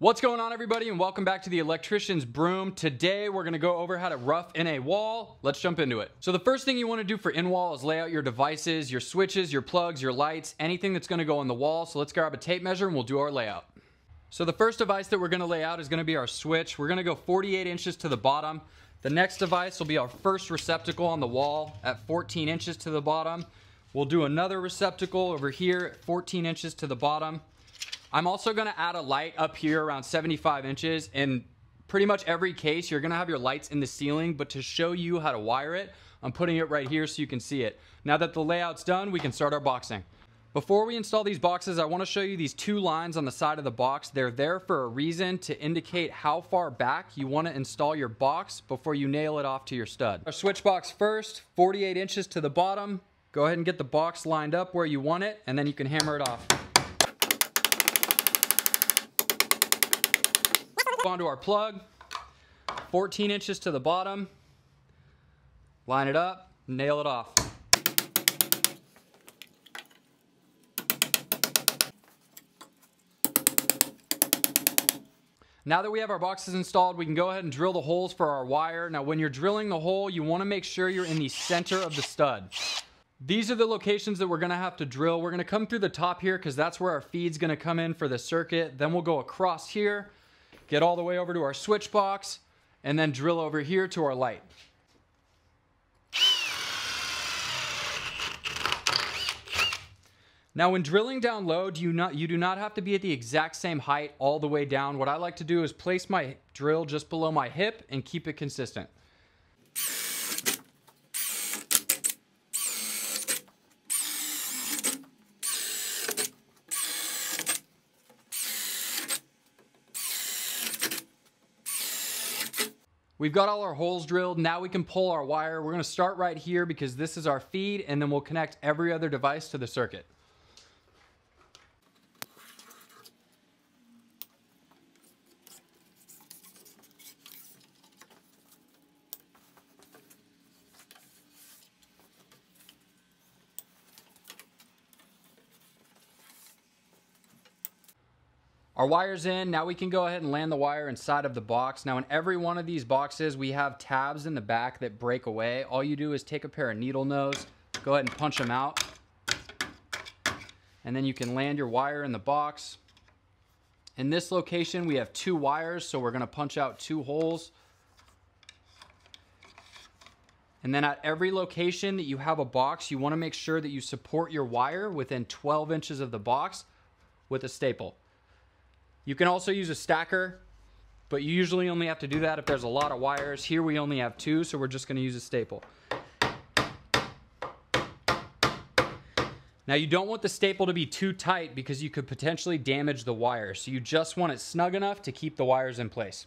What's going on everybody and welcome back to the Electrician's Broom. Today we're gonna go over how to rough in a wall. Let's jump into it. So the first thing you wanna do for in-wall is lay out your devices, your switches, your plugs, your lights, anything that's gonna go on the wall. So let's grab a tape measure and we'll do our layout. So the first device that we're gonna lay out is gonna be our switch. We're gonna go 48 inches to the bottom. The next device will be our first receptacle on the wall at 14 inches to the bottom. We'll do another receptacle over here at 14 inches to the bottom. I'm also gonna add a light up here around 75 inches and pretty much every case you're gonna have your lights in the ceiling but to show you how to wire it I'm putting it right here so you can see it. Now that the layout's done we can start our boxing. Before we install these boxes I want to show you these two lines on the side of the box. They're there for a reason to indicate how far back you want to install your box before you nail it off to your stud. Our switch box first 48 inches to the bottom. Go ahead and get the box lined up where you want it and then you can hammer it off. Onto our plug, 14 inches to the bottom, line it up, nail it off. Now that we have our boxes installed, we can go ahead and drill the holes for our wire. Now when you're drilling the hole, you wanna make sure you're in the center of the stud. These are the locations that we're gonna have to drill. We're gonna come through the top here because that's where our feed's gonna come in for the circuit. Then we'll go across here get all the way over to our switch box, and then drill over here to our light. Now when drilling down low, do you, not, you do not have to be at the exact same height all the way down. What I like to do is place my drill just below my hip and keep it consistent. We've got all our holes drilled. Now we can pull our wire. We're gonna start right here because this is our feed and then we'll connect every other device to the circuit. Our wire's in, now we can go ahead and land the wire inside of the box. Now in every one of these boxes, we have tabs in the back that break away. All you do is take a pair of needle nose, go ahead and punch them out. And then you can land your wire in the box. In this location, we have two wires, so we're gonna punch out two holes. And then at every location that you have a box, you wanna make sure that you support your wire within 12 inches of the box with a staple. You can also use a stacker, but you usually only have to do that if there's a lot of wires. Here we only have two, so we're just gonna use a staple. Now you don't want the staple to be too tight because you could potentially damage the wire. So you just want it snug enough to keep the wires in place.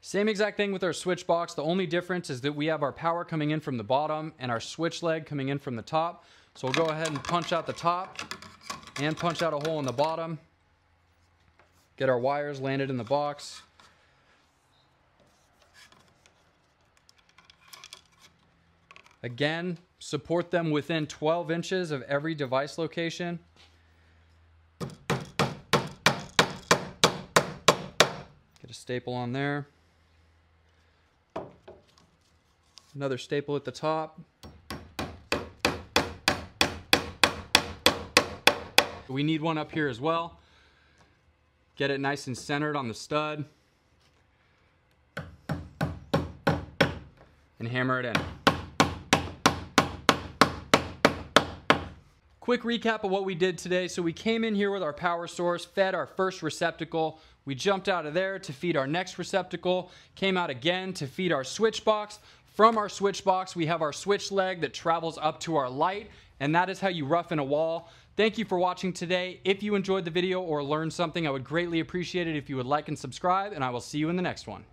Same exact thing with our switch box. The only difference is that we have our power coming in from the bottom and our switch leg coming in from the top. So we'll go ahead and punch out the top and punch out a hole in the bottom. Get our wires landed in the box. Again, support them within 12 inches of every device location. Get a staple on there. Another staple at the top. We need one up here as well. Get it nice and centered on the stud. And hammer it in. Quick recap of what we did today. So we came in here with our power source, fed our first receptacle. We jumped out of there to feed our next receptacle, came out again to feed our switch box. From our switch box, we have our switch leg that travels up to our light, and that is how you rough in a wall. Thank you for watching today. If you enjoyed the video or learned something, I would greatly appreciate it if you would like and subscribe, and I will see you in the next one.